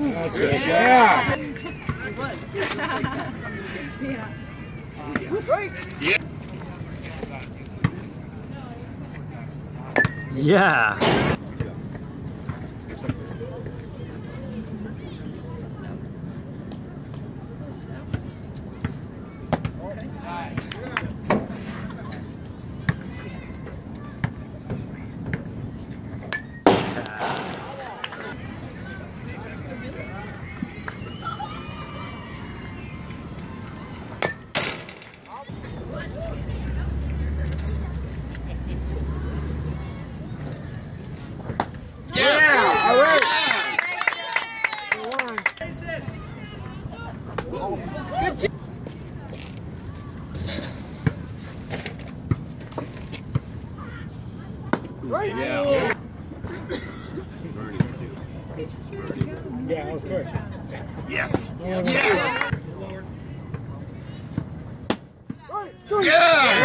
That's it. Yeah. Yeah. Yeah. Right. Yeah. Yeah, of course. Yes. Yeah. Yeah.